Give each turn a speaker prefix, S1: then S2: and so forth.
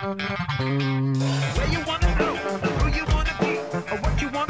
S1: Where you wanna go, who you wanna be, or what you wanna